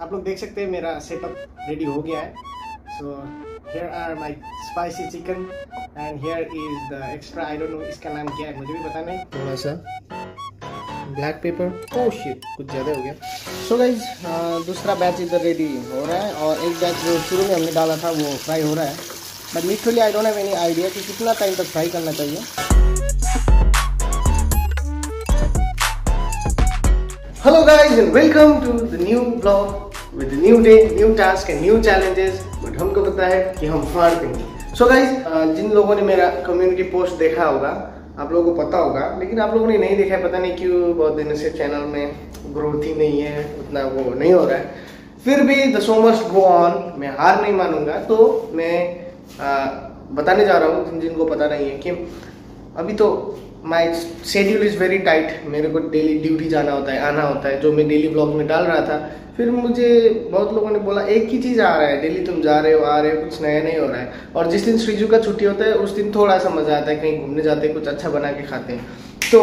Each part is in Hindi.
आप लोग देख सकते हैं मेरा सेटअप रेडी हो गया है। So here are my spicy chicken and here is the extra I don't know इसका नाम क्या है, मुझे भी पता नहीं। थोड़ा सा ब्लैक पेपर ओह शिट कुछ ज़्यादा हो गया। सो so गाइज़ दूसरा बैच इधर रेडी हो रहा है और एक बैच जो शुरू में हमने डाला था, वो फ्राई हो रहा है। But literally I don't have any idea कि कितना टाइम तक फ्राई करना चाहिए। Hello guys and welcome to the new vlog with a new day, new task and new challenges. But हमको पता है कि हम फाड़ देंगे. Guys, uh, जिन लोगों ने मेरा कम्युनिटी पोस्ट देखा होगा आप लोगों को पता होगा लेकिन आप लोगों ने नहीं देखा है पता नहीं क्यों बहुत दिनों से चैनल में ग्रोथ ही नहीं है उतना वो नहीं हो रहा है फिर भी the show must go on मैं हार नहीं मानूँगा तो मैं आ, बताने जा रहा हूँ जिन जिनको पता नहीं है कि अभी तो my schedule is very tight मेरे को डेली ड्यूटी जाना होता है, आना होता है, जो मैं डेली ब्लॉग में डाल रहा था। फिर मुझे बहुत लोगों ने बोला, एक ही चीज़ आ रहा है डेली तुम जा रहे हो, आ रहे हो, कुछ नया नहीं हो रहा है। और जिस दिन श्रीजू का छुट्टी होता है, उस दिन थोड़ा सा मज़ा आता है, कहीं घूमने जाते हैं कुछ अच्छा बना के खाते हैं। तो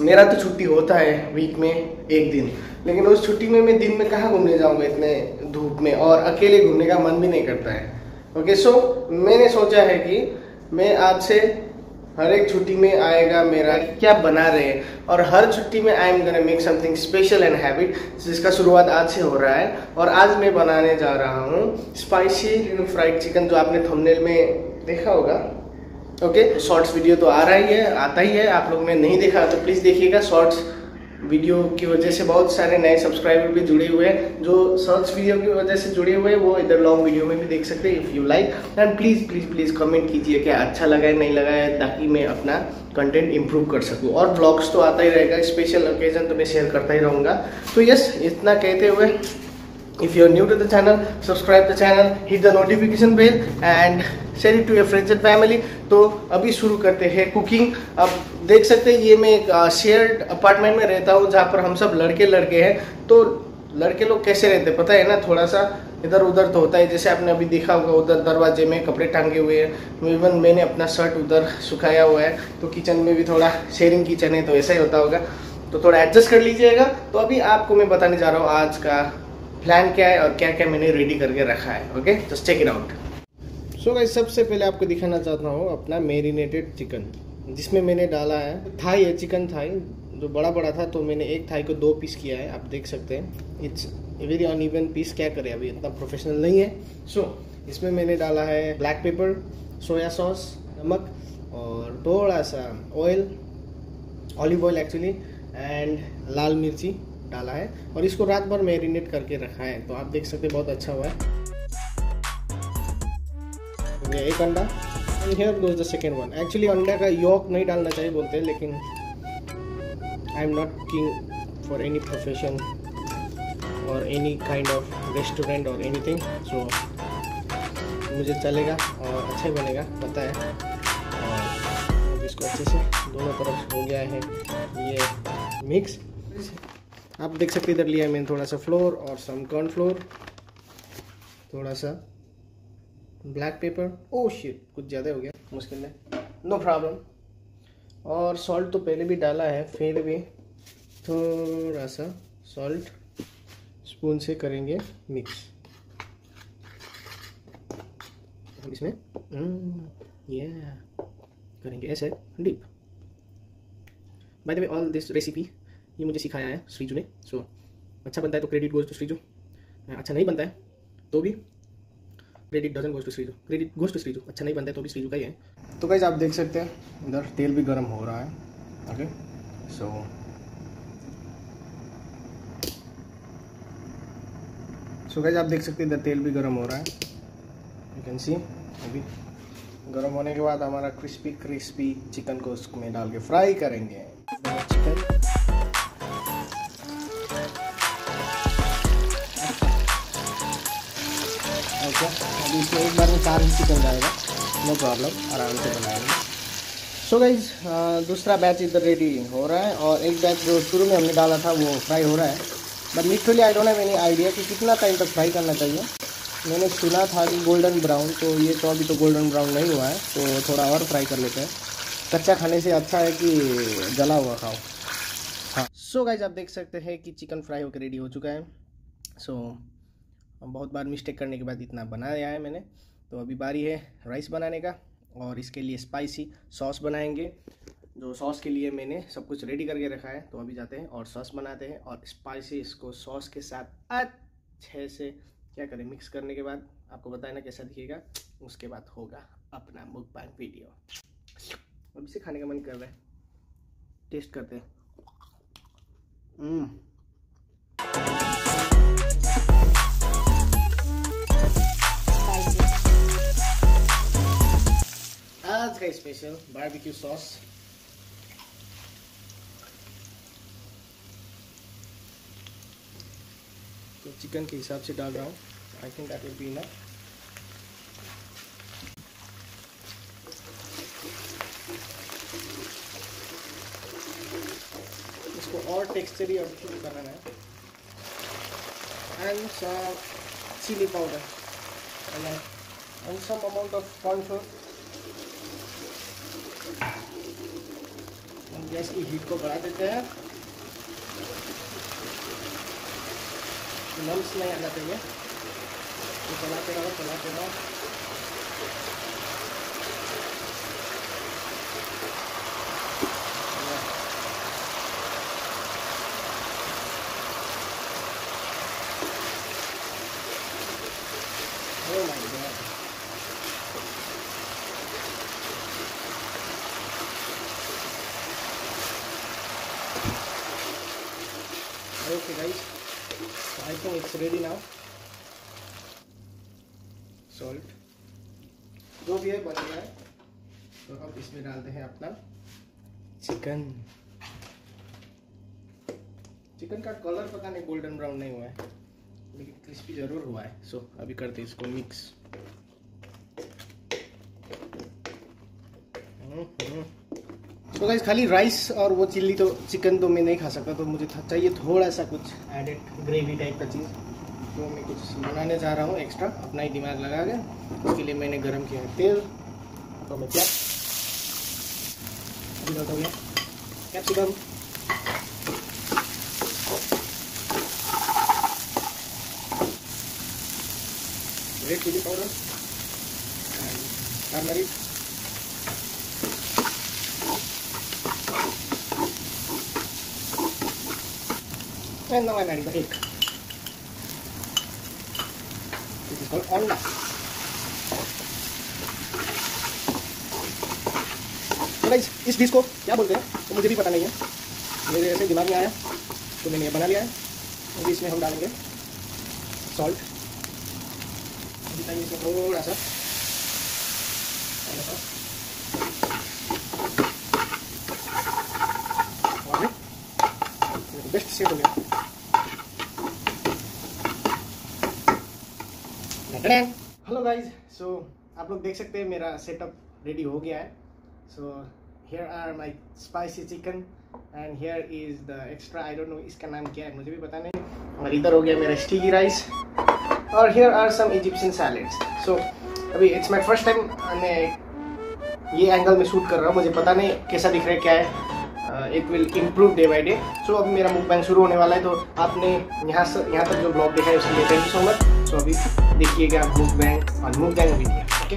मेरा तो छुट्टी होता है वीक में एक दिन। लेकिन उस छुट्टी में मैं दिन में कहाँ घूमने जाऊँगा इतने धूप में? और अकेले घूमने का मन भी नहीं करता है। ओके सो मैंने सोचा है कि मैं आज से हर एक छुट्टी में आएगा मेरा क्या बना रहे हैं। और हर छुट्टी में I am gonna make something special and habit जिसका शुरुआत आज से हो रहा है। और आज मैं बनाने जा रहा हूँ स्पाइसी फ्राइड चिकन जो आपने थंबनेल में देखा होगा। ओके शॉर्ट्स वीडियो तो आ रहा ही है, आता ही है। आप लोग में नहीं देखा तो प्लीज़ देखिएगा शॉर्ट्स वीडियो की वजह से बहुत सारे नए सब्सक्राइबर भी जुड़े हुए हैं। जो शॉर्ट्स वीडियो की वजह से जुड़े हुए हैं, वो इधर लॉन्ग वीडियो में भी देख सकते हैं if you like and please please please comment कीजिए क्या अच्छा लगा है, नहीं लगा है, ताकि मैं अपना कंटेंट इंप्रूव कर सकूँ। और ब्लॉग्स तो आता ही रहेगा स्पेशल ओकेजन तो मैं शेयर करता ही रहूँगा। तो यस इतना कहते हुए, if you're new to the channel, subscribe the channel, hit the notification bell, and share it to your friends and family तो अभी शुरू करते हैं कुकिंग अब देख सकते हैं, ये मैं एक शेयर्ड अपार्टमेंट में रहता हूँ, जहाँ पर हम सब लड़के लड़के हैं। तो लड़के लोग कैसे रहते पता है ना? थोड़ा सा इधर उधर तो होता है, जैसे आपने अभी देखा होगा, उधर दरवाजे में कपड़े टांगे हुए हैं। इवन मैंने अपना शर्ट उधर सुखाया हुआ है तो किचन में भी थोड़ा शेयरिंग किचन है तो ऐसा ही होता होगा। तो थोड़ा एडजस्ट कर लीजिएगा। तो अभी आपको मैं बताने जा रहा हूँ, आज का प्लान क्या है और क्या क्या मैंने रेडी करके रखा है okay just check it out so guys सबसे पहले आपको दिखाना चाहता हूँ अपना मेरीनेटेड चिकन जिसमें मैंने डाला है थाई है चिकन थाई जो बड़ा बड़ा था तो मैंने एक थाई को दो पीस किया है आप देख सकते हैं। इट्स वेरी अनइवन पीस क्या करें अभी इतना प्रोफेशनल नहीं है। सो so, इसमें मैंने डाला है ब्लैक पेपर सोया सॉस नमक और थोड़ा सा oil olive oil actually and लाल मिर्ची डाला है। और इसको रात भर मैरिनेट करके रखा है तो आप देख सकते हैं बहुत अच्छा हुआ है। ये एक अंडा। And here goes the second one actually अंडा का योक नहीं डालना चाहिए बोलते हैं, लेकिन I am not king for any profession और एनी काइंड ऑफ़ रेस्टोरेंट और एनी थिंग सो मुझे चलेगा और अच्छा ही बनेगा, पता है। इसको अच्छे से दोनों तरफ़ हो गया है ये मिक्स आप देख सकते इधर लिया है मैंने थोड़ा सा फ्लोर और सम कॉर्न फ्लोर थोड़ा सा ब्लैक पेपर। ओ शिट कुछ ज़्यादा हो गया मुश्किल है। नो प्रॉब्लम और सॉल्ट तो पहले भी डाला है फिर भी थोड़ा सा सॉल्ट स्पून से करेंगे मिक्स इसमें ये करेंगे ऐसे dip by the way all this recipe ये मुझे सिखाया है श्रीजू ने सो so, अच्छा बनता है तो क्रेडिट गोज टू श्रीजू। अच्छा नहीं बनता है तो भी credit doesn't goes to Shreeju credit goes to Shreeju अच्छा नहीं बनता है तो भी श्रीजू का ही है। तो कैसे आप देख सकते हैं इधर तेल भी गर्म हो रहा है। ओके सो सो कैसे आप देख सकते हैं इधर तेल भी गर्म हो रहा है। यू कैन सी अभी गर्म होने के बाद हमारा क्रिस्पी क्रिस्पी चिकन को उसमें डाल के फ्राई करेंगे। चिकन ओके अभी इसमें एक बार में चार ही चिकन जाएगा नो प्रॉब्लम आराम से बनाएँगे सो so गाइज़ दूसरा बैच इधर रेडी हो रहा है और एक बैच जो शुरू में हमने डाला था, वो फ्राई हो रहा है। But literally I don't have any idea कि कितना टाइम तक फ्राई करना चाहिए। मैंने सुना था कि गोल्डन ब्राउन तो ये तो अभी तो गोल्डन ब्राउन नहीं हुआ है तो थोड़ा और फ्राई कर लेते हैं। कच्चा खाने से अच्छा है कि जला हुआ खाओ। हाँ। सो गाइज़ आप देख सकते हैं कि चिकन फ्राई होकर रेडी हो चुका है। सो बहुत बार मिस्टेक करने के बाद इतना बनाया है मैंने। तो अभी बारी है राइस बनाने का और इसके लिए स्पाइसी सॉस बनाएँगे। जो सॉस के लिए मैंने सब कुछ रेडी करके रखा है तो अभी जाते हैं और सॉस बनाते हैं और स्पाइसी इसको सॉस के साथ अच्छे से क्या करें मिक्स करने के बाद आपको बताया ना कैसा दिखेगा, उसके बाद होगा अपना मुकबांग वीडियो अभी से खाने का मन कर रहा है। टेस्ट करते हैं। का स्पेशल बारबेक्यू सॉस तो चिकन के हिसाब से डाल रहा हूँ। I think that will be enough इसको और टेक्सचरी और ठीक बनाना है। And powder. And, then, and some amount of corn gas की हीट को बढ़ा देते हैं। लम्स नहीं आना चाहिए तो चलाते रहो चलाते रहो। Guys, so I think it's ready now. Salt. जो भी है बन गया है। तो अब इसमें डालते हैं अपना। चिकन चिकन का कलर पता नहीं गोल्डन ब्राउन नहीं हुआ है। लेकिन क्रिस्पी ज़रूर हुआ है। सो अभी करते इसको मिक्स तो गाइस खाली राइस और वो चिल्ली तो चिकन तो मैं नहीं खा सकता तो मुझे चाहिए थोड़ा सा कुछ एडेड ग्रेवी टाइप का चीज़। तो मैं कुछ बनाने जा रहा हूँ एक्स्ट्रा अपना ही दिमाग लगा के। उसके लिए मैंने गर्म किया है तेल। तो मैं क्या capsicum red chilli powder turmeric and now I'm adding guys, इस डिश को क्या बोलते हैं तो मुझे भी पता नहीं है मेरे ऐसे दिमाग में आया तो मैंने ये बना लिया है अभी इसमें हम डालेंगे सॉल्ट चाहिए इसमें थोड़ा सा बेस्ट सेट हो गया हेलो गाइज़ सो आप लोग देख सकते हैं मेरा सेटअप रेडी हो गया है। So here are my spicy chicken and here is the extra I don't know इसका नाम क्या है, मुझे भी पता नहीं। और इधर हो गया मेरा स्टीकी राइस और here are some Egyptian salads so अभी इट्स माई फ़र्स्ट टाइम मैं ये एंगल में शूट कर रहा हूँ, मुझे पता नहीं कैसा दिख रहा है, क्या है। It will improve day by day so अब मेरा मुक बैंक शुरू होने वाला है तो आपने यहाँ से यहाँ तक जो ब्लॉग देखा है, उसके लिए thank you so much so अभी देखिएगा मुक बैंक और मुक बैंक है? ओके